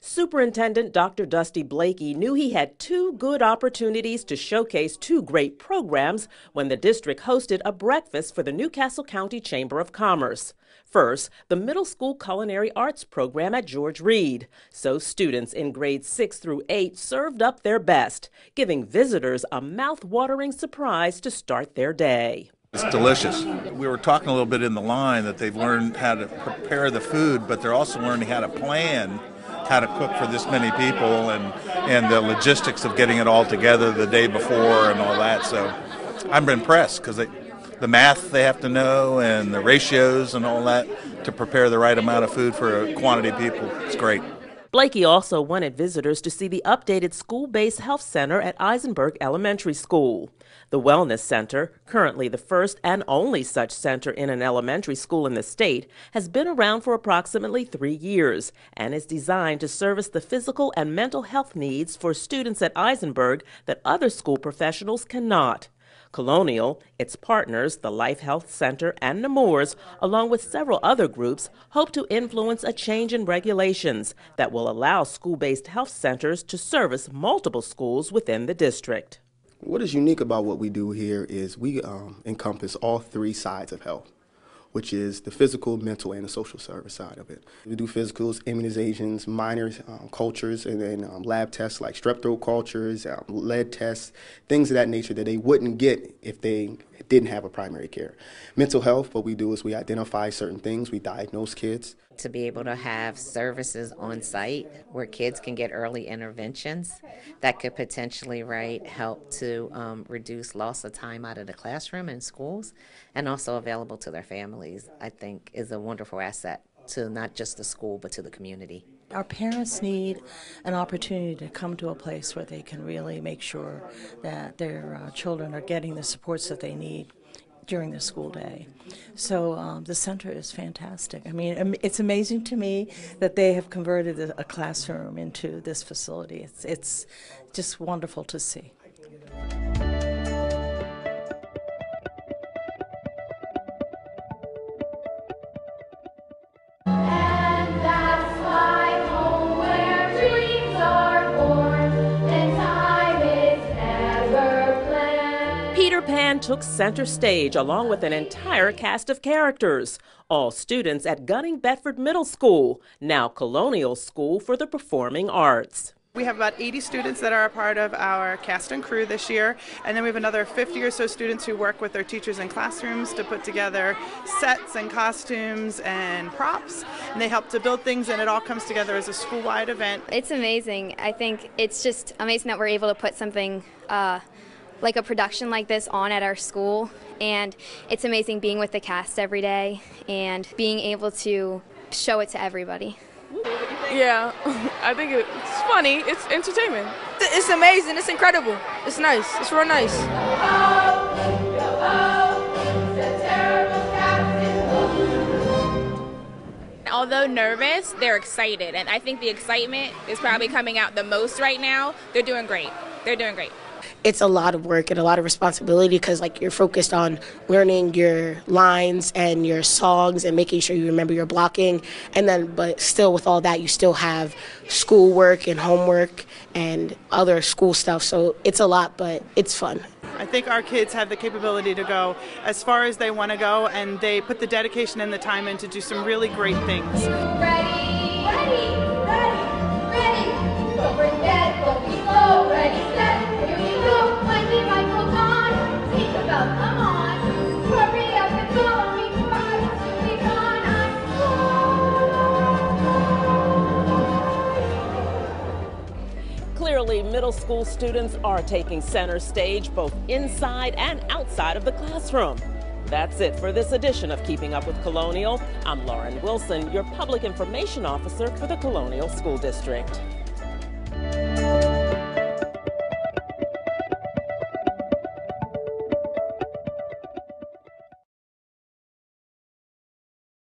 Superintendent Dr. Dusty Blakey knew he had two good opportunities to showcase two great programs when the district hosted a breakfast for the New Castle County Chamber of Commerce. First, the middle school culinary arts program at George Read. So students in grades 6 through 8 served up their best, giving visitors a mouth-watering surprise to start their day. It's delicious. We were talking a little bit in the line that they've learned how to prepare the food, but they're also learning how to plan how to cook for this many people and, and the logistics of getting it all together the day before and all that. So I'm impressed because the math they have to know and the ratios and all that to prepare the right amount of food for a quantity of people. It's great. Blakey also wanted visitors to see the updated school based health center at Eisenberg Elementary School. The Wellness Center, currently the first and only such center in an elementary school in the state, has been around for approximately three years and is designed to service the physical and mental health needs for students at Eisenberg that other school professionals cannot. Colonial, its partners, the Life Health Center, and Nemours, along with several other groups, hope to influence a change in regulations that will allow school based health centers to service multiple schools within the district. What is unique about what we do here is we um, encompass all three sides of health which is the physical, mental, and the social service side of it. We do physicals, immunizations, minor um, cultures, and then um, lab tests like strep throat cultures, um, lead tests, things of that nature that they wouldn't get if they didn't have a primary care. Mental health, what we do is we identify certain things, we diagnose kids. To be able to have services on site where kids can get early interventions that could potentially right help to um, reduce loss of time out of the classroom in schools and also available to their families, I think is a wonderful asset to not just the school but to the community. Our parents need an opportunity to come to a place where they can really make sure that their uh, children are getting the supports that they need during the school day. So um, the center is fantastic. I mean, it's amazing to me that they have converted a classroom into this facility. It's, it's just wonderful to see. Peter Pan took center stage along with an entire cast of characters, all students at Gunning Bedford Middle School, now Colonial School for the Performing Arts. We have about 80 students that are a part of our cast and crew this year, and then we have another 50 or so students who work with their teachers in classrooms to put together sets and costumes and props. And they help to build things, and it all comes together as a school-wide event. It's amazing. I think it's just amazing that we're able to put something. Uh, like a production like this on at our school and it's amazing being with the cast every day and being able to show it to everybody. Yeah, I think it's funny. It's entertainment. It's amazing. It's incredible. It's nice. It's real nice. Although nervous, they're excited, and I think the excitement is probably coming out the most right now. They're doing great. They're doing great it's a lot of work and a lot of responsibility because like you're focused on learning your lines and your songs and making sure you remember your blocking. And then but still with all that you still have schoolwork and homework and other school stuff. So it's a lot but it's fun. I think our kids have the capability to go as far as they want to go, and they put the dedication and the time in to do some really great things. Ready, ready, ready, middle school students are taking center stage both inside and outside of the classroom. That's it for this edition of Keeping Up with Colonial. I'm Lauren Wilson, your Public Information Officer for the Colonial School District.